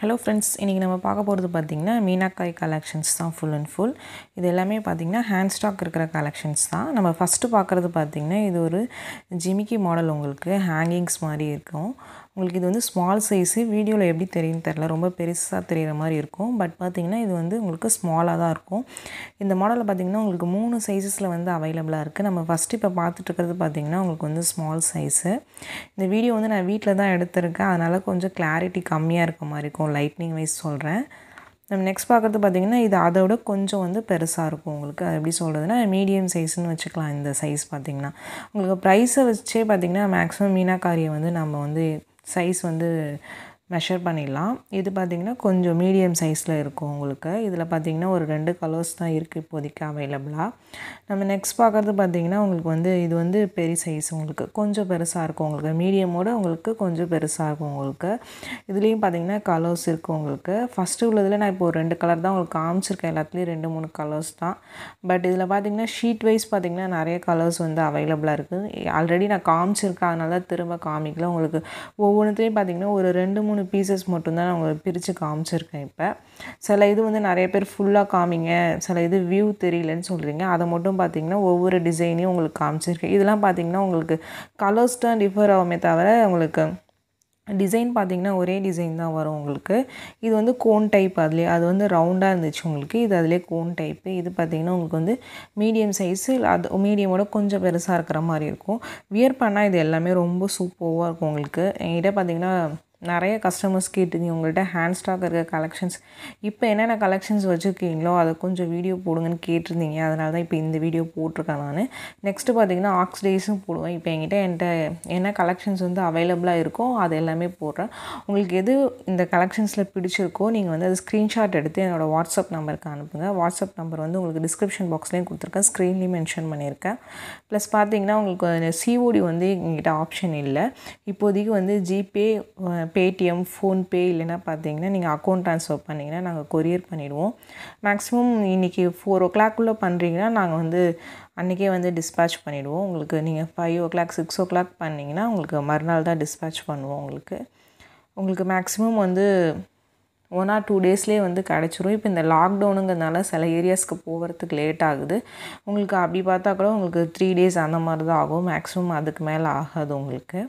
Hello friends இன்றைக்கி நம்ம பார்க்க போகிறது பார்த்திங்கன்னா மீனாக்காய் கலெக்ஷன்ஸ் தான் ஃபுல் அண்ட் ஃபுல் இது எல்லாமே பார்த்திங்கன்னா ஹேண்ட் ஸ்டாக் இருக்கிற கலெக்ஷன்ஸ் தான். நம்ம ஃபஸ்ட்டு பார்க்குறது பார்த்திங்கன்னா இது ஒரு ஜிமிக்கி மாடல் உங்களுக்கு ஹேங்கிங்ஸ் மாதிரி இருக்கும். உங்களுக்கு இது வந்து ஸ்மால் சைஸு வீடியோவில் எப்படி தெரியும்னு தெரில ரொம்ப பெருசாக தெரிகிற மாதிரி இருக்கும். பட் பார்த்திங்கன்னா இது வந்து உங்களுக்கு ஸ்மாலாக தான் இருக்கும். இந்த மாடலில் பார்த்திங்கன்னா உங்களுக்கு மூணு சைஸஸில் வந்து அவைலபிளாக இருக்குது நம்ம ஃபஸ்ட்டு இப்போ பார்த்துட்ருக்கிறது பார்த்திங்கன்னா உங்களுக்கு வந்து ஸ்மால் சைஸு இந்த வீடியோ வந்து நான் வீட்டில் தான் எடுத்திருக்கேன். அதனால் கொஞ்சம் கிளாரிட்டி கம்மியாக இருக்க மாதிரி இருக்கும். லைட்னிங் வைஸ் சொல்கிறேன் நம்ம நெக்ஸ்ட் பார்க்குறது பார்த்திங்கன்னா இது அதை விட கொஞ்சம் வந்து பெருசாக இருக்கும் உங்களுக்கு. அது எப்படி சொல்கிறதுனா மீடியம் சைஸ்னு வச்சுக்கலாம் இந்த சைஸ் பார்த்திங்கன்னா உங்களுக்கு ப்ரைஸை வச்சே பார்த்திங்கன்னா மேக்ஸிமம் மீனாக்காரியை வந்து நம்ம வந்து சைஸ் வந்து மெஷர் பண்ணிடலாம். இது பார்த்திங்கன்னா கொஞ்சம் மீடியம் சைஸில் இருக்கும் உங்களுக்கு. இதில் பார்த்திங்கன்னா ஒரு ரெண்டு கலர்ஸ் தான் இருக்குது இப்போதைக்கு அவைலபிளாக நம்ம நெக்ஸ்ட் பார்க்குறது பார்த்திங்கன்னா உங்களுக்கு வந்து இது வந்து பெரிய சைஸ் உங்களுக்கு. கொஞ்சம் பெருசாக இருக்கும் உங்களுக்கு. மீடியமோட உங்களுக்கு கொஞ்சம் பெருசாக இருக்கும் உங்களுக்கு. இதுலேயும் பார்த்திங்கன்னா கலர்ஸ் இருக்குது உங்களுக்கு. ஃபஸ்ட்டு உள்ளதில் நான் இப்போ ஒரு ரெண்டு கலர் தான் உங்களுக்கு காமிச்சிருக்கேன். எல்லாத்துலேயும் ரெண்டு மூணு கலர்ஸ் தான். பட் இதில் பார்த்திங்கன்னா ஷீட் வைஸ் பார்த்திங்கன்னா நிறைய கலர்ஸ் வந்து அவைலபிளாக இருக்குது ஆல்ரெடி நான் காமிச்சிருக்கேன். அதனால திரும்ப காமிக்கல. உங்களுக்கு ஒவ்வொன்றுத்துலேயும் பார்த்திங்கன்னா ஒரு ரெண்டு மூணு மூணு பீசஸ் மட்டும்தான் நான் உங்களுக்கு பிரித்து காமிச்சிருக்கேன் இப்போ. சில இது வந்து நிறைய பேர் ஃபுல்லாக காமிங்க. சில இது வியூ தெரியலன்னு சொல்கிறீங்க அதை மட்டும் பார்த்தீங்கன்னா ஒவ்வொரு டிசைனையும் உங்களுக்கு காமிச்சிருக்கேன். இதெல்லாம் பார்த்தீங்கன்னா உங்களுக்கு கலர்ஸ் தான் டிஃபர் ஆகுமே தவிர உங்களுக்கு டிசைன் பார்த்திங்கன்னா ஒரே டிசைன் தான் வரும் உங்களுக்கு. இது வந்து கோன் டைப் அதுலேயே அது வந்து ரவுண்டாக இருந்துச்சு உங்களுக்கு. இது அதிலே கோன் டைப்பு இது பார்த்திங்கன்னா உங்களுக்கு வந்து மீடியம் சைஸு அது மீடியமோட கொஞ்சம் பெருசாக இருக்கிற மாதிரி இருக்கும். வியர் பண்ணால் இது எல்லாமே ரொம்ப சூப்பராக இருக்கும் உங்களுக்கு. என்கிட்ட பார்த்திங்கன்னா நிறைய கஸ்டமர்ஸ் கேட்டுங்க உங்கள்கிட்ட ஹேண்ட் ஸ்டாக் இருக்க கலெக்ஷன்ஸ் இப்போ என்னென்ன கலெக்ஷன்ஸ் வச்சுருக்கீங்களோ அதை கொஞ்சம் வீடியோ போடுங்கன்னு கேட்டிருந்தீங்க. அதனால தான் இப்போ இந்த வீடியோ போட்டிருக்கேன் நான். நெக்ஸ்ட்டு பார்த்தீங்கன்னா ஆக்ஸ் டேஸும் போடுவேன். இப்போ என்கிட்ட என்கிட்ட என்ன கலெக்ஷன்ஸ் வந்து அவைலபிளாக இருக்கோ அது எல்லாமே போடுறேன். உங்களுக்கு எது இந்த கலெக்ஷன்ஸில் பிடிச்சிருக்கோ நீங்கள் வந்து அது ஸ்க்ரீன்ஷாட் எடுத்து என்னோடய வாட்ஸ்அப் நம்பருக்கு அனுப்புங்க. வாட்ஸ்அப் நம்பர் வந்து உங்களுக்கு டிஸ்கிரிப்ஷன் பாக்ஸ்லேயும் கொடுத்துருக்கேன். ஸ்க்ரீன்லேயும் மென்ஷன் பண்ணியிருக்கேன். ப்ளஸ் பார்த்தீங்கன்னா உங்களுக்கு சிஓடி வந்து எங்கிட்ட ஆப்ஷன் இல்லை. இப்போதைக்கு வந்து ஜிபே பேடிஎம் ஃபோன்பே இல்லைன்னா பார்த்தீங்கன்னா நீங்கள் அக்கௌண்ட் ட்ரான்ஸ்ஃபர் பண்ணிங்கன்னா நாங்கள் கொரியர் பண்ணிவிடுவோம் மேக்ஸிமம் இன்றைக்கி ஃபோர் ஓ கிளாக்குள்ளே பண்ணுறீங்கன்னா நாங்கள் வந்து அன்றைக்கே வந்து டிஸ்பேச் பண்ணிவிடுவோம் உங்களுக்கு நீங்கள் five o'clock six o'clock பண்ணிங்கன்னா உங்களுக்கு மறுநாள் தான் டிஸ்பேச் பண்ணுவோம் உங்களுக்கு. உங்களுக்கு மேக்ஸிமம் வந்து ஒன் ஆர் டூ டேஸ்லேயே வந்து கிடச்சிரும். இப்போ இந்த லாக்டவுனுங்கிறதுனால சில ஏரியாஸ்க்கு போகிறதுக்கு லேட் ஆகுது. உங்களுக்கு அப்படி பார்த்தா கூட உங்களுக்கு த்ரீ டேஸ் அந்த மாதிரி தான் ஆகும். மேக்ஸிமம் அதுக்கு மேலே ஆகாது உங்களுக்கு.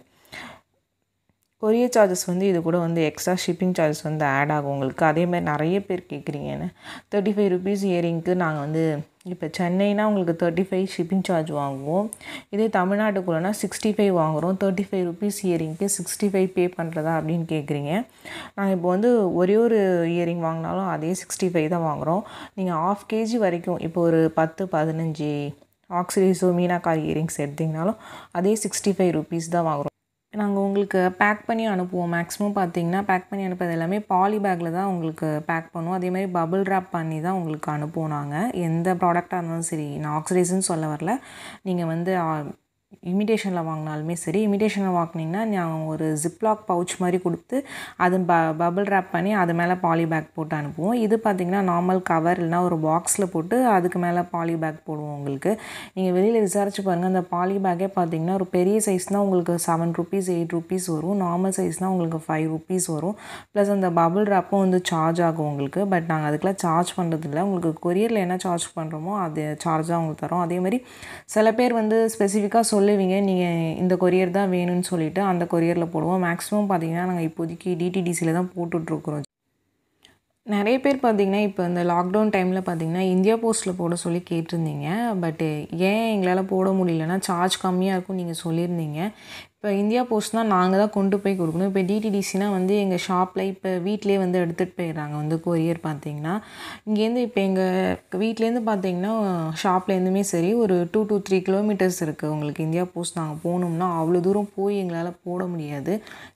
கொரியர் சார்ஜஸ் வந்து இது கூட வந்து எக்ஸ்ட்ரா ஷிப்பிங் சார்ஜஸ் வந்து ஆட் ஆகும் உங்களுக்கு. அதேமாதிரி நிறைய பேர் கேட்குறீங்கன்னு தேர்ட்டி ஃபைவ் ருபீஸ் இயரிங்க்கு நாங்கள் வந்து இப்போ சென்னைனா உங்களுக்கு தேர்ட்டி ஃபைவ் ஷிப்பிங் சார்ஜ் வாங்குவோம். இதே தமிழ்நாட்டுக்குள்ளனா சிக்ஸ்டி ஃபைவ் வாங்குகிறோம் தேர்ட்டி ஃபைவ் ருபீஸ் இயரிங்க்கு சிக்ஸ்டி ஃபைவ் பே பண்ணுறதா அப்படின்னு கேட்குறீங்க. நாங்கள் இப்போ வந்து ஒரே ஒரு இயரிங் வாங்கினாலும் அதே சிக்ஸ்டி ஃபைவ் தான் வாங்குகிறோம் நீங்கள் ஆஃப் கேஜி வரைக்கும் இப்போ ஒரு பத்து பதினஞ்சு ஆக்சிடைஸோ மீனாக்காரி இயரிங்ஸ் எடுத்திங்கனாலும் அதே சிக்ஸ்டி ஃபைவ் ருபீஸ் தான் வாங்குகிறோம் நாங்கள் உங்களுக்கு பேக் பண்ணி அனுப்புவோம். மேக்ஸிமம் பார்த்தீங்கன்னா பேக் பண்ணி அனுப்புறது எல்லாமே பாலி பேக்கில் தான் உங்களுக்கு பேக் பண்ணுவோம். அதே மாதிரி பபுள் ரேப் பண்ணி தான் உங்களுக்கு அனுப்புவோம் நாங்கள் எந்த ப்ராடக்டாக இருந்தாலும் சரி நான் ஆக்சிடைஸ்ன்னு சொல்ல வரல. நீங்கள் வந்து இமிடேஷனில் வாங்கினாலுமே சரி. இமிடேஷனில் வாங்கினீங்கன்னா நான் ஒரு ஜிப்லாக் பவுச் மாதிரி கொடுத்து அது ப பபிள் ரேப் பண்ணி அது மேலே பாலி பேக் போட்டு அனுப்புவோம். இது பார்த்திங்கன்னா நார்மல் கவர் இல்லைனா ஒரு பாக்ஸில் போட்டு அதுக்கு மேலே பாலி பேக் போடுவோம் உங்களுக்கு. நீங்கள் வெளியில் விசாரிச்சு பாருங்கள் அந்த பாலி பேக்கே பார்த்திங்கன்னா ஒரு பெரிய சைஸ்னால் உங்களுக்கு செவன் ருபீஸ் எயிட் ருபீஸ் வரும். நார்மல் சைஸ்னால் உங்களுக்கு ஃபைவ் ருபீஸ் வரும். ப்ளஸ் அந்த பபிள் ரேப்பும் வந்து சார்ஜ் ஆகும் உங்களுக்கு. பட் நாங்கள் அதுக்கெலாம் சார்ஜ் பண்ணுறதில்ல உங்களுக்கு கொரியரில் என்ன சார்ஜ் பண்ணுறோமோ அது சார்ஜாக உங்களுக்கு தரோம். அதே மாதிரி சில பேர் வந்து ஸ்பெசிஃபிக்காக சொல்லுவீங்க. நீங்கள் இந்த கொரியர் தான் வேணும்னு சொல்லிவிட்டு அந்த கொரியரில் போடுவோம். மேக்ஸிமம் பார்த்தீங்கன்னா நாங்கள் இப்போதைக்கு டிடிடிசியில் தான் போட்டுட்ருக்குறோம் நிறைய பேர் பார்த்திங்கன்னா இப்போ இந்த லாக்டவுன் டைமில் பார்த்திங்கன்னா இந்தியா போஸ்ட்டில் போட சொல்லி கேட்டிருந்தீங்க. பட்டு ஏன் எங்களால் போட முடியலன்னா சார்ஜ் கம்மியாக இருக்கும் நீங்கள் சொல்லியிருந்தீங்க. இப்போ இந்தியா போஸ்ட்னால் நாங்கள் தான் கொண்டு போய் கொடுக்கணும். இப்போ டிடிடிசினால் வந்து எங்கள் ஷாப்பில் இப்போ வீட்டிலே வந்து எடுத்துகிட்டு போயிடுறாங்க. வந்து கொரியர் பார்த்தீங்கன்னா. இங்கேருந்து இப்போ எங்கள் வீட்லேருந்து பார்த்தீங்கன்னா ஷாப்லேருந்துமே சரி ஒரு டூ டூ த்ரீ கிலோமீட்டர்ஸ் இருக்குது உங்களுக்கு இந்தியா போஸ்ட் நாங்கள் போகணும்னா அவ்வளோ தூரம் போய் எங்களால் போட முடியாது.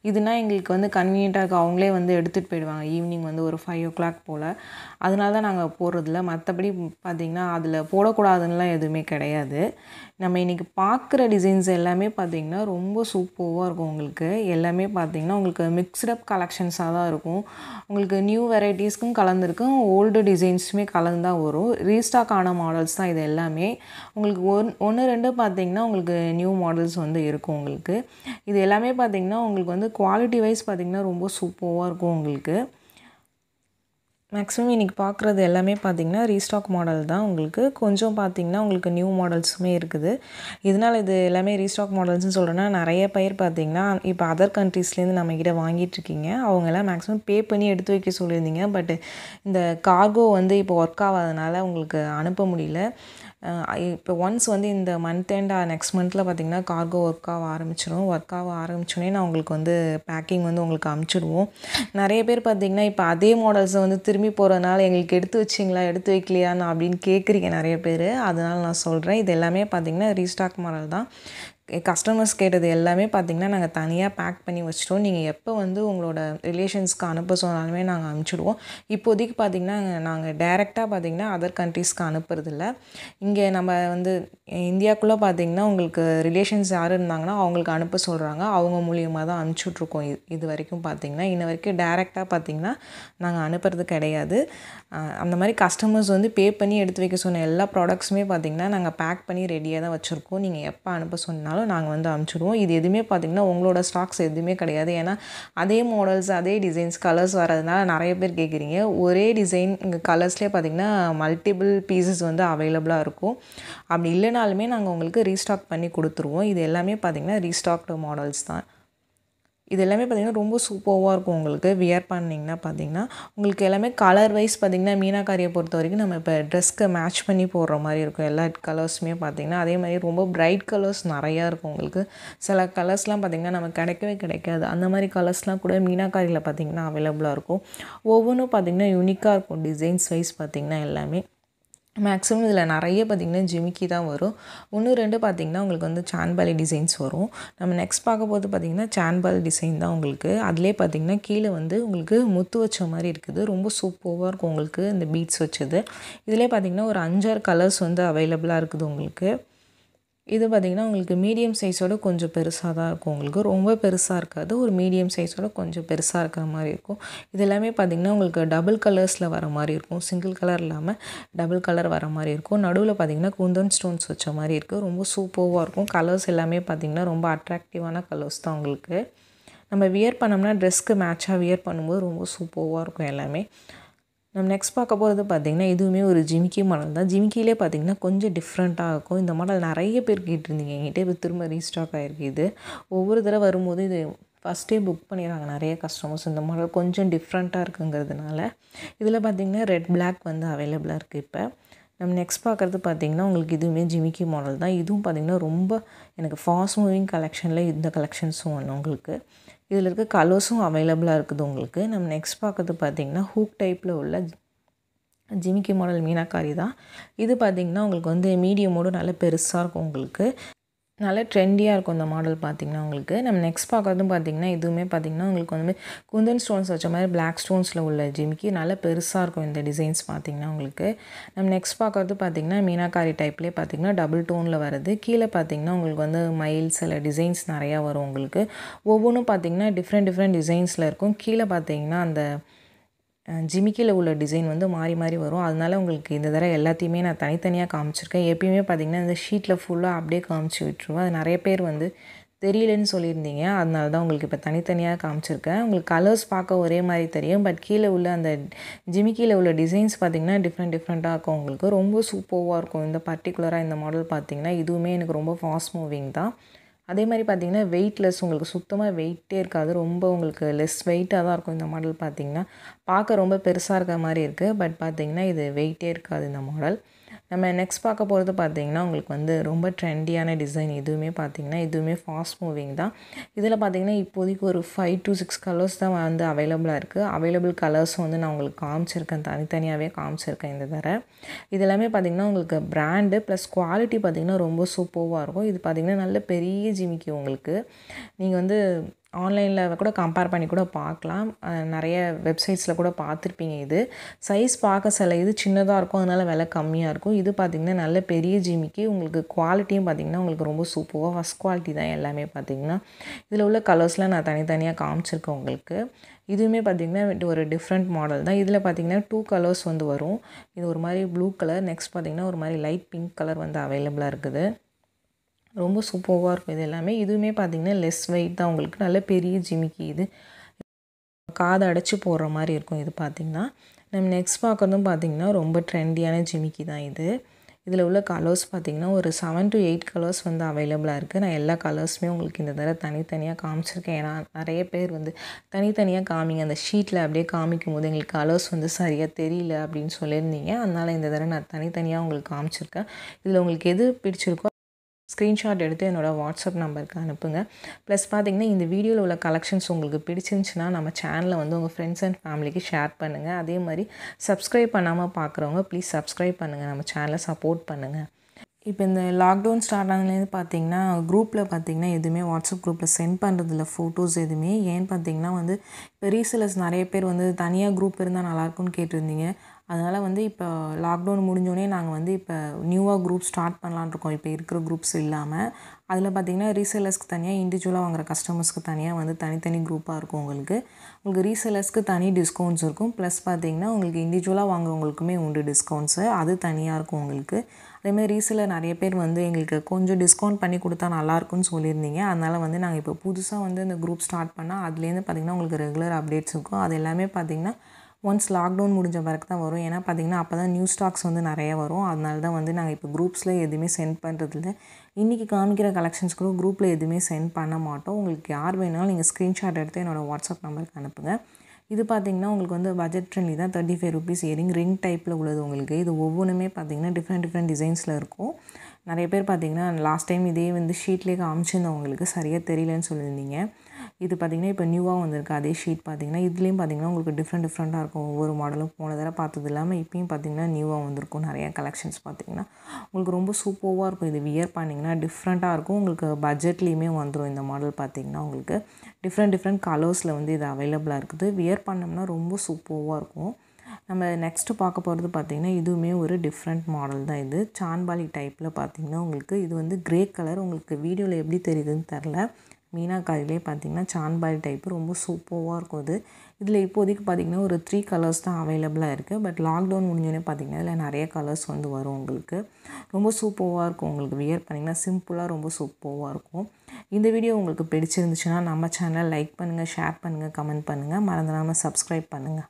இதுனா எங்களுக்கு வந்து கன்வீனியண்ட்டாக இருக்குது அவங்களே வந்து எடுத்துகிட்டு போயிடுவாங்க. ஈவினிங் வந்து ஒரு ஃபைவ் ஓ கிளாக் போல். அதனால தான் நாங்கள் போடுறதில்ல. மற்றபடி பார்த்திங்கன்னா அதில் போடக்கூடாதுன்னெலாம் எதுவுமே கிடையாது. நம்ம இன்றைக்கி பார்க்குற டிசைன்ஸ் எல்லாமே பார்த்திங்கன்னா ரொம்ப சூப்பராக இருக்கும் உங்களுக்கு. எல்லாமே பார்த்திங்கன்னா உங்களுக்கு மிக்ஸ்டப் கலெக்ஷன்ஸாக தான் இருக்கும். உங்களுக்கு நியூ வெரைட்டிஸ்க்கும் கலந்துருக்கும் ஓல்டு டிசைன்ஸுமே கலந்து தான் வரும். ரீஸ்டாக் ஆன மாடல்ஸ் தான் இது எல்லாமே. உங்களுக்கு ஒன் ஒன்று ரெண்டு பார்த்திங்கன்னா உங்களுக்கு நியூ மாடல்ஸ் வந்து இருக்கும் உங்களுக்கு. இது எல்லாமே பார்த்திங்கன்னா உங்களுக்கு வந்து குவாலிட்டி வைஸ் பார்த்திங்கன்னா ரொம்ப சூப்பராக இருக்கும் உங்களுக்கு. மேக்ஸிமம் இன்றைக்கி பார்க்குறது எல்லாமே பார்த்திங்கன்னா ரீஸ்டாக் மாடல் தான். உங்களுக்கு கொஞ்சம் பார்த்திங்கன்னா உங்களுக்கு நியூ மாடல்ஸுமே இருக்குது. இதனால் இது எல்லாமே ரீஸ்டாக் மாடல்ஸ்னு சொல்கிறேன்னா நிறைய பேர் பார்த்திங்கன்னா இப்போ அதர் கண்ட்ரீஸ்லேருந்து நம்மக்கிட்ட வாங்கிட்டுருக்கீங்க அவங்கெல்லாம் மேக்ஸிமம் பே பண்ணி எடுத்து வைக்க சொல்லியிருந்தீங்க. பட் இந்த கார்கோ வந்து இப்போ ஒர்க் ஆகாதனால உங்களுக்கு அனுப்ப முடியல. இப்போ ஒன்ஸ் வந்து இந்த மந்த் அண்ட் நெக்ஸ்ட் மந்தில் பார்த்திங்கன்னா கார்கோ ஒர்க் ஆக ஆரம்பிச்சிடும் ஒர்க் ஆக ஆரம்பிச்சோடனே நான் உங்களுக்கு வந்து பேக்கிங் வந்து உங்களுக்கு அமுச்சிடுவோம். நிறைய பேர் பார்த்திங்கன்னா இப்போ அதே மாடல்ஸை வந்து திரும்பி போகிறதுனால எங்களுக்கு எடுத்து வச்சிங்களா எடுத்து வைக்கலையான்னு அப்படின்னு கேட்குறீங்க நிறைய பேர். அதனால் நான் சொல்கிறேன் இது எல்லாமே பார்த்திங்கன்னா ரீஸ்டாக் மாடல் தான். கஸ்டமர்ஸ் கேட்டது எல்லாமே பார்த்திங்கன்னா நாங்கள் தனியாக பேக் பண்ணி வச்சிட்டோம். நீங்கள் எப்போ வந்து உங்களோட ரிலேஷன்ஸ்க்கு அனுப்ப சொன்னாலுமே நாங்கள் அனுப்பிச்சிடுவோம் இப்போதைக்கு பார்த்திங்கன்னா நாங்கள் டைரெக்டாக பார்த்திங்கன்னா அதர் கண்ட்ரீஸ்க்கு அனுப்புறதில்ல. இங்கே நம்ம வந்து இந்தியாவுக்குள்ளே பார்த்திங்கன்னா உங்களுக்கு ரிலேஷன்ஸ் யார் இருந்தாங்கன்னா அவங்களுக்கு அனுப்ப சொல்கிறாங்க அவங்க மூலியமாக தான் அனுப்பிச்சுட்ருக்கோம் இது இது வரைக்கும் பார்த்திங்கன்னா இன்ன வரைக்கும் டைரெக்டாக பார்த்திங்கன்னா நாங்கள் அனுப்புறது கிடையாது. அந்த மாதிரி கஸ்டமர்ஸ் வந்து பே பண்ணி எடுத்து வைக்க சொன்ன எல்லா ப்ராடக்ட்ஸுமே பார்த்திங்கன்னா நாங்கள் பேக் பண்ணி ரெடியாக தான் வச்சுருக்கோம். நீங்கள் எப்போ அனுப்ப சொன்னாலும் நாங்கள் வந்து அமுச்சுடுவோம். இது எதுவுமே பார்த்திங்கன்னா உங்களோட ஸ்டாக்ஸ் எதுவுமே கிடையாது. ஏன்னா அதே மாடல்ஸ் அதே டிசைன்ஸ் கலர்ஸ் வரதுனால நிறைய பேர் கேட்குறீங்க ஒரே டிசைன் இங்கே கலர்ஸ்லேயே பார்த்திங்கன்னா மல்டிபிள் பீசஸ் வந்து அவைலபிளாக இருக்கும். அப்படி இல்லைனாலுமே நாங்கள் உங்களுக்கு ரீஸ்டாக் பண்ணி கொடுத்துருவோம். இது எல்லாமே பார்த்திங்கன்னா ரீஸ்டாக்டு மாடல்ஸ் தான். இது எல்லாமே பார்த்திங்கன்னா ரொம்ப சூப்பராக இருக்கும் உங்களுக்கு. வியர் பண்ணிங்கன்னா பார்த்திங்கன்னா உங்களுக்கு எல்லாமே கலர் வைஸ் பார்த்திங்கன்னா மீனாக்காரியை பொறுத்த வரைக்கும் நம்ம இப்போ ட்ரெஸ்க்கு மேட்ச் பண்ணி போடுற மாதிரி இருக்கும். எல்லா கலர்ஸுமே பார்த்திங்கன்னா அதே மாதிரி ரொம்ப பிரைட் கலர்ஸ் நிறையா இருக்கும் உங்களுக்கு. சில கலர்ஸ்லாம் பார்த்திங்கன்னா நமக்கு கிடைக்கவே கிடைக்காது. அந்த மாதிரி கலர்ஸ்லாம் கூட மீனாக்காரியில் பார்த்திங்கன்னா அவைலபிளாக இருக்கும். ஒவ்வொன்றும் பார்த்திங்கன்னா யூனிக்காக இருக்கும். டிசைன்ஸ் வைஸ் பார்த்திங்கன்னா எல்லாமே. மேக்ஸிமம் இதில் நிறைய பார்த்திங்கன்னா ஜிமிக்கி தான் வரும். ஒன்று ரெண்டு பார்த்திங்கன்னா உங்களுக்கு வந்து சான்பாலி டிசைன்ஸ் வரும். நம்ம நெக்ஸ்ட் பார்க்க போது பார்த்திங்கன்னா சான்பாலி டிசைன் தான் உங்களுக்கு. அதிலே பார்த்திங்கன்னா கீழே வந்து உங்களுக்கு முத்து வச்ச மாதிரி இருக்குது. ரொம்ப சூப்பராக இருக்கும் உங்களுக்கு இந்த பீட்ஸ் வச்சது. இதிலே பார்த்திங்கன்னா ஒரு அஞ்சாறு கலர்ஸ் வந்து அவைலபிளாக இருக்குது உங்களுக்கு. இது பார்த்திங்கன்னா உங்களுக்கு மீடியம் சைஸோட கொஞ்சம் பெருசாக தான் இருக்கும். உங்களுக்கு ரொம்ப பெருசாக இருக்காது. ஒரு மீடியம் சைஸோட கொஞ்சம் பெருசாக இருக்கிற மாதிரி இருக்கும். இது எல்லாமே பார்த்திங்கன்னா உங்களுக்கு டபுள் கலர்ஸில் வர மாதிரி இருக்கும். சிங்கிள் கலர் இல்லாமல் டபுள் கலர் வர மாதிரி இருக்கும். நடுவில் பார்த்திங்கன்னா குந்தன் ஸ்டோன்ஸ் வச்ச மாதிரி இருக்குது ரொம்ப சூப்பராக இருக்கும். கலர்ஸ் எல்லாமே பார்த்திங்கன்னா ரொம்ப அட்ராக்டிவான கலர்ஸ் தான் உங்களுக்கு. நம்ம வியர் பண்ணோம்னா ட்ரெஸ்க்கு மேட்சாக வியர் பண்ணும்போது ரொம்ப சூப்பராக இருக்கும் எல்லாமே. நம்ம நெக்ஸ்ட் பார்க்க போகிறது பார்த்திங்கன்னா இதுவுமே ஒரு ஜிமிக்கி மாடல் தான். ஜிமிக்கிலே பார்த்திங்கன்னா கொஞ்சம் டிஃப்ரெண்ட்டாக இருக்கும். இந்த மாடல் நிறைய பேர் கேட்டிருந்தீங்க என்கிட்ட. இப்போ திரும்ப ரீஸ்டாக் ஆகிருக்கு இது. ஒவ்வொரு தடவை வரும்போது இது ஃபஸ்ட்டே புக் பண்ணிடுறாங்க நிறைய கஸ்டமர்ஸ் இந்த மாடல் கொஞ்சம் டிஃப்ரெண்ட்டாக இருக்குங்கிறதுனால இதில் பார்த்திங்கன்னா ரெட் பிளாக் வந்து அவைலபிளாக இருக்குது இப்போ. நம்ம நெக்ஸ்ட் பார்க்குறது பார்த்திங்கன்னா உங்களுக்கு இதுவுமே ஜிமிக்கி மாடல் தான். இதுவும் பார்த்திங்கன்னா ரொம்ப எனக்கு ஃபாஸ்ட் மூவிங் கலெக்ஷனில் இந்த கலெக்ஷன்ஸும் ஒன்று உங்களுக்கு. இதில் இருக்க கலர்ஸும் அவைலபிளாக இருக்குது உங்களுக்கு. நம்ம நெக்ஸ்ட் பார்க்குறது பார்த்திங்கன்னா ஹூக் டைப்பில் உள்ள ஜிமிக்கி மாடல் மீனாக்காரி தான். இது பார்த்திங்கன்னா உங்களுக்கு வந்து மீடியமோடு நல்ல பெருசாக இருக்கும் உங்களுக்கு. நல்ல ட்ரெண்டியாக இருக்கும் இந்த மாடல் பார்த்திங்கன்னா உங்களுக்கு. நம்ம நெக்ஸ்ட் பார்க்குறதும் பார்த்திங்கன்னா இதுவுமே பார்த்திங்கன்னா உங்களுக்கு வந்து குந்தன் ஸ்டோன்ஸ் வச்ச மாதிரி பிளாக் ஸ்டோன்ஸில் உள்ள ஜிமிக்கி நல்ல பெருசாக இருக்கும் இந்த டிசைன்ஸ் பார்த்திங்கன்னா உங்களுக்கு. நம்ம நெக்ஸ்ட் பார்க்குறது பார்த்திங்கன்னா மீனாக்காரி டைப்லேயே பார்த்திங்கன்னா டபுள் டோனில் வருது கீழே பார்த்திங்கன்னா உங்களுக்கு வந்து மயில் சில டிசைன்ஸ் நிறையா வரும் உங்களுக்கு. ஒவ்வொன்றும் பார்த்திங்கன்னா டிஃப்ரெண்ட் டிஃப்ரெண்ட் டிசைன்ஸில் இருக்கும். கீழே பார்த்திங்கன்னா அந்த ஜிமிக்கியில் உள்ள டிசைன் வந்து மாறி மாறி வரும். அதனால உங்களுக்கு இந்த தடவை எல்லாத்தையுமே நான் தனித்தனியாக காமிச்சிருக்கேன். எப்பயுமே பார்த்திங்கன்னா இந்த ஷீட்டில் ஃபுல்லாக அப்படியே காமிச்சு விட்டுருவேன். அது நிறைய பேர் வந்து தெரியலன்னு சொல்லியிருந்தீங்க. அதனால தான் உங்களுக்கு இப்போ தனித்தனியாக காமிச்சிருக்கேன். உங்களுக்கு கலர்ஸ் பார்க்க ஒரே மாதிரி தெரியும். பட் கீழே உள்ள அந்த ஜிமிக்கியில் உள்ள டிசைன்ஸ் பார்த்திங்கன்னா டிஃப்ரெண்ட் டிஃப்ரெண்ட்டாக இருக்கும் உங்களுக்கு. ரொம்ப சூப்பராக இருக்கும். இந்த பர்டிகுலராக இந்த மாடல் பார்த்திங்கன்னா இதுவுமே எனக்கு ரொம்ப ஃபாஸ்ட் மூவிங் தான். அதே மாதிரி பார்த்திங்கன்னா வெயிட்லெஸ் உங்களுக்கு சுத்தமாக வெயிட்டே இருக்காது. ரொம்ப உங்களுக்கு லெஸ் வெயிட்டாக தான் இருக்கும் இந்த மாடல் பார்த்திங்கன்னா. பார்க்க ரொம்ப பெருசாக இருக்க மாதிரி இருக்குது பட் பார்த்திங்கன்னா இது வெயிட்டே இருக்காது இந்த மாடல் நம்ம நெக்ஸ்ட் பார்க்க போகிறது பார்த்திங்கன்னா உங்களுக்கு வந்து ரொம்ப ட்ரெண்டியான டிசைன் எதுவுமே பார்த்திங்கன்னா இதுவுமே ஃபாஸ்ட் மூவிங் தான். இதில் பார்த்திங்கன்னா இப்போதைக்கு ஒரு ஃபைவ் டு சிக்ஸ் கலர்ஸ் தான் வந்து அவைலபிளாக இருக்குது அவைலபிள் கலர்ஸும் வந்து நான் உங்களுக்கு காமிச்சிருக்கேன் தனித்தனியாகவே காமிச்சிருக்கேன் இந்த தடவை. இது எல்லாமே பார்த்திங்கன்னா உங்களுக்கு பிராண்டு ப்ளஸ் குவாலிட்டி பார்த்திங்கன்னா ரொம்ப சூப்பராக இருக்கும். இது பார்த்திங்கன்னா நல்ல பெரிய ஜிமிக்கி உங்களுக்கு. நீங்கள் வந்து ஆன்லைனில் கூட கம்பேர் பண்ணி கூட பார்க்கலாம். நிறைய வெப்சைட்ஸில் கூட பார்த்துருப்பீங்க இது. சைஸ் பார்க்க சில இது சின்னதாக இருக்கும் அதனால் விலை கம்மியாக இருக்கும். இது பார்த்திங்கன்னா நல்ல பெரிய ஜிமிக்கு உங்களுக்கு குவாலிட்டியும் பார்த்திங்கன்னா உங்களுக்கு ரொம்ப சூப்பராக ஃபஸ்ட் குவாலிட்டி தான் எல்லாமே பார்த்திங்கன்னா இதில் உள்ள கலர்ஸ்லாம் நான் தனித்தனியாக காமிச்சிருக்கேன் உங்களுக்கு. இதுவுமே பார்த்திங்கன்னா ஒரு டிஃப்ரெண்ட் மாடல் தான். இதில் பார்த்திங்கன்னா டூ கலர்ஸ் வந்து வரும். இது ஒரு மாதிரி ப்ளூ கலர் நெக்ஸ்ட் பார்த்திங்கன்னா ஒரு மாதிரி லைட் பிங்க் கலர் வந்து அவைலபிளாக இருக்குது. ரொம்ப சூப்பராக இருக்கும் இது எல்லாமே. இதுவுமே பார்த்திங்கன்னா லெஸ் வெயிட் தான் உங்களுக்கு. நல்ல பெரிய ஜிமிக்கி இது. காதை அடைச்சி போடுற மாதிரி இருக்கும் இது பார்த்திங்கன்னா. நம்ம நெக்ஸ்ட் பார்க்குறதும் பார்த்திங்கன்னா ரொம்ப ட்ரெண்டியான ஜிமிக்கி தான் இது. இதில் உள்ள கலர்ஸ் பார்த்திங்கன்னா ஒரு செவன் டு எயிட் கலர்ஸ் வந்து அவைலபிளாக இருக்குது நான் எல்லா கலர்ஸுமே உங்களுக்கு இந்த தடவை தனித்தனியாக காமிச்சிருக்கேன். ஏன்னா நிறைய பேர் வந்து தனித்தனியாக காமிங்க. அந்த ஷீட்டில் அப்படியே காமிக்கும் போது எங்களுக்கு கலர்ஸ் வந்து சரியாக தெரியல அப்படின்னு சொல்லியிருந்தீங்க. அதனால் இந்த தடவை நான் தனித்தனியாக உங்களுக்கு காமிச்சிருக்கேன். இதில் உங்களுக்கு எது பிடிச்சிருக்கோ ஸ்க்ரீன்ஷாட் எடுத்து என்னோடய வாட்ஸ்அப் நம்பருக்கு அனுப்புங்க. ப்ளஸ் பார்த்தீங்கன்னா இந்த வீடியோவில் உள்ள கலெக்ஷன்ஸ் உங்களுக்கு பிடிச்சிருந்துச்சுன்னா நம்ம சேனலை வந்து உங்கள் ஃப்ரெண்ட்ஸ் அண்ட் ஃபேமிலிக்கு ஷேர் பண்ணுங்கள் அதே மாதிரி சப்ஸ்கிரைப் பண்ணாமல் பார்க்குறவங்க ப்ளீஸ் சப்ஸ்கிரைப் பண்ணுங்கள் நம்ம சேனலை சப்போர்ட் பண்ணுங்கள் இப்போ இந்த லாக்டவுன் ஸ்டார்ட் ஆனதுலேருந்து பார்த்தீங்கன்னா குரூப்பில் பார்த்தீங்கன்னா எதுவுமே வாட்ஸ்அப் குரூப்பில் சென்ட் பண்ணுறதில்ல ஃபோட்டோஸ் எதுவுமே. ஏன்னு பார்த்தீங்கன்னா வந்து இப்போ ரீசெலர்ஸ் நிறைய பேர் வந்து தனியாக குரூப் இருந்தால் நல்லாயிருக்கும்னு கேட்டிருந்தீங்க. அதனால் வந்து இப்போ லாக்டவுன் முடிஞ்சோடனே நாங்கள் வந்து இப்போ நியூவாக குரூப் ஸ்டார்ட் பண்ணலான்னு இருக்கோம். இப்போ இருக்கிற குரூப்ஸ் இல்லாமல் அதில் பார்த்திங்கன்னா ரீசேலர்ஸ்க்கு தனியாக இண்டிவிஜுவலாக வாங்குற கஸ்டமர்ஸ்க்கு தனியாக வந்து தனித்தனி குரூப்பாக இருக்கும் உங்களுக்கு. உங்களுக்கு ரீசேலர்ஸ்க்கு தனி டிஸ்கவுண்ட்ஸ் இருக்கும். ப்ளஸ் பார்த்திங்கன்னா உங்களுக்கு இண்டிவிஜுவலாக வாங்குறவங்களுக்குமே உண்டு டிஸ்கவுண்ட்ஸு அது தனியாக இருக்கும் உங்களுக்கு. அதேமாதிரி ரீசேலர் நிறைய பேர் வந்து எங்களுக்கு கொஞ்சம் டிஸ்கவுண்ட் பண்ணி கொடுத்தா நல்லாயிருக்குன்னு சொல்லியிருந்தீங்க. அதனால் வந்து நாங்கள் இப்போ புதுசாக வந்து இந்த குரூப் ஸ்டார்ட் பண்ணால் அதுலேருந்து பார்த்திங்கன்னா உங்களுக்கு ரெகுலர் அப்டேட்ஸ் இருக்கும். அது எல்லாமே பார்த்திங்கன்னா ஒன்ஸ் லாக்டவுன் முடிஞ்ச பிறகு தான் வரும். ஏன்னா பார்த்திங்கன்னா அப்போ தான் நியூ ஸ்டாக்ஸ் வந்து நிறைய வரும். அதனால தான் வந்து நாங்கள் இப்போ குரூப்ஸில் எதுவுமே சென்ட் பண்ணுறதில்ல இன்றைக்கி காமிக்கிற கலெக்ஷன்ஸ் கூட குரூப்பில் எதுவுமே சென்ட் பண்ண மாட்டோம். உங்களுக்கு யார் வேணாலும் நீங்கள் ஸ்க்ரீன்ஷாட் எடுத்து என்னோடய வாட்ஸ்அப் நம்பருக்கு அனுப்புங்க. இது பார்த்திங்கன்னா உங்களுக்கு வந்து பட்ஜெட் ஃப்ரெண்ட்லி தான். Thirty five rupees earring ring டைப்பில் உள்ளது உங்களுக்கு. இது ஒவ்வொன்றுமே பார்த்திங்கன்னா டிஃப்ரெண்ட் டிஃப்ரெண்ட் டிசைன்ஸில் இருக்கும். நிறைய பேர் பார்த்திங்கன்னா லாஸ்ட் டைம் இதே வந்து ஷீட்லேயே காமிச்சிருந்தவங்களுக்கு சரியாக தெரியலன்னு சொல்லியிருந்தீங்க. இது பார்த்திங்கன்னா இப்போ நியூவாக வந்திருக்கு. அதே ஷீட் பார்த்திங்கன்னா இதுலேயும் பார்த்திங்கன்னா உங்களுக்கு டிஃப்ரெண்ட் டிஃப்ரெண்ட்டாக இருக்கும். ஒவ்வொரு மாடலும் போன தடவை பார்த்தது இல்லாமல் இப்பயும் பார்த்திங்கன்னா நியூவாக வந்திருக்கும் நிறையா கலெக்ஷன்ஸ் பார்த்திங்கன்னா. உங்களுக்கு ரொம்ப சூப்பராக இருக்கும். இது வியர் பண்ணிங்கன்னா டிஃப்ரெண்ட்டாக இருக்கும். உங்களுக்கு பட்ஜெட்லேயுமே வந்துடும் இந்த மாடல் பார்த்திங்கன்னா உங்களுக்கு. டிஃப்ரெண்ட் டிஃப்ரெண்ட் கலர்ஸில் வந்து இது அவைலபிளாக இருக்குது. வியர் பண்ணோம்னா ரொம்ப சூப்பராக இருக்கும். நம்ம நெக்ஸ்ட்டு பார்க்க போகிறது பார்த்திங்கன்னா இதுவுமே ஒரு டிஃப்ரெண்ட் மாடல் தான் இது. சான்பாலி டைப்பில் பார்த்திங்கன்னா உங்களுக்கு இது வந்து க்ரே கலர் உங்களுக்கு வீடியோவில் எப்படி தெரியுதுன்னு தெரில மீனாக்காரிலே பார்த்திங்கன்னா சான்பாலி டைப்பு ரொம்ப சூப்பராக இருக்கும் அது. இதில் இப்போதைக்கு பார்த்திங்கன்னா ஒரு த்ரீ கலர்ஸ் தான் அவைலபிளாக இருக்குது பட் லாக்டவுன் முடிஞ்சோடனே பார்த்திங்கன்னா இதில் நிறைய கலர்ஸ் வந்து வரும் உங்களுக்கு. ரொம்ப சூப்பராக இருக்கும் உங்களுக்கு வியர் பண்ணிங்கன்னா. சிம்பிளாக ரொம்ப சூப்பராக இருக்கும். இந்த வீடியோ உங்களுக்கு பிடிச்சிருந்துச்சுன்னா நம்ம சேனலை லைக் பண்ணுங்கள் ஷேர் பண்ணுங்கள் கமெண்ட் பண்ணுங்கள் மறந்துடாமல் சப்ஸ்கிரைப் பண்ணுங்கள்